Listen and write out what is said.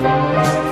Música